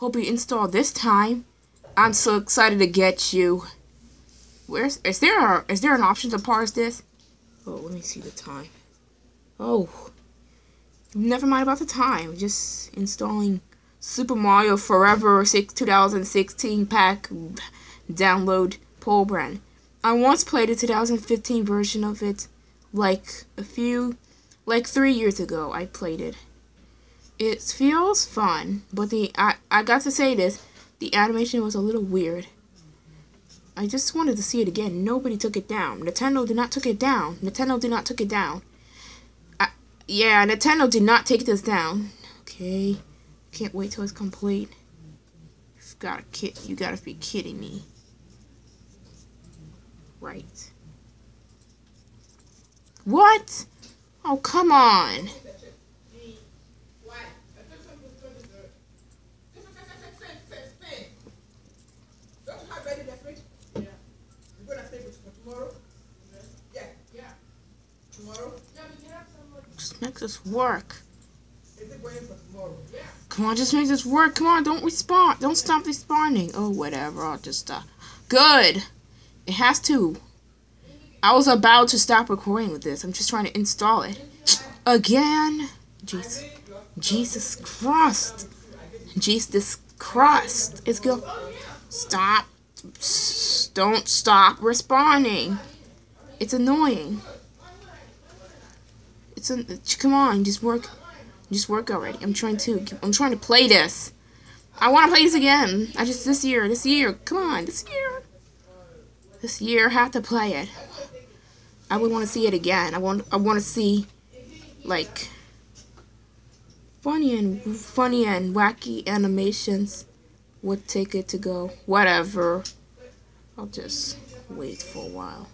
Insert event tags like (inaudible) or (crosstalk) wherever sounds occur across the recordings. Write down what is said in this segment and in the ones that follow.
Hope you install this time. I'm so excited to get you. Where's is there a, is there an option to parse this? Oh, let me see the time. Oh, never mind about the time. Just installing Super Mario Forever 6 2016 pack download Pole brand. I once played a 2015 version of it, like a few, like three years ago. I played it. It feels fun, but the I I got to say this, the animation was a little weird. I just wanted to see it again. Nobody took it down. Nintendo did not took it down. Nintendo did not took it down. I, yeah, Nintendo did not take this down. Okay, can't wait till it's complete. You've gotta kid. You gotta be kidding me. Right. What? Oh come on. Just make this work. Come on, just make this work. Come on, don't respond. Don't stop responding. Oh, whatever. I'll just, uh. Good. It has to. I was about to stop recording with this. I'm just trying to install it. Again. Jesus. Jesus Christ. Jesus Christ. It's go. Stop. Don't stop responding. It's annoying. It's a, come on, just work, just work already. I'm trying to, I'm trying to play this. I want to play this again. I just this year, this year. Come on, this year. This year, I have to play it. I would want to see it again. I want, I want to see, like, funny and funny and wacky animations. Would take it to go. Whatever. I'll just wait for a while.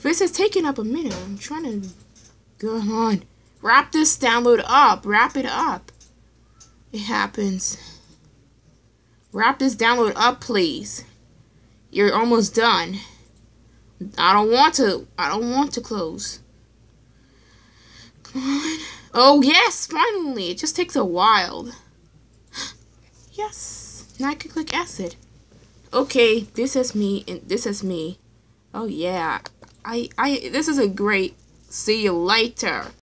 This is taking up a minute. I'm trying to Go on. Wrap this download up. Wrap it up. It happens. Wrap this download up, please. You're almost done. I don't want to. I don't want to close. Come on. Oh, yes, finally. It just takes a while. (gasps) yes. Now I can click acid. Okay, this is me, and this is me. Oh, yeah. I, I, this is a great See you later.